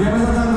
Grab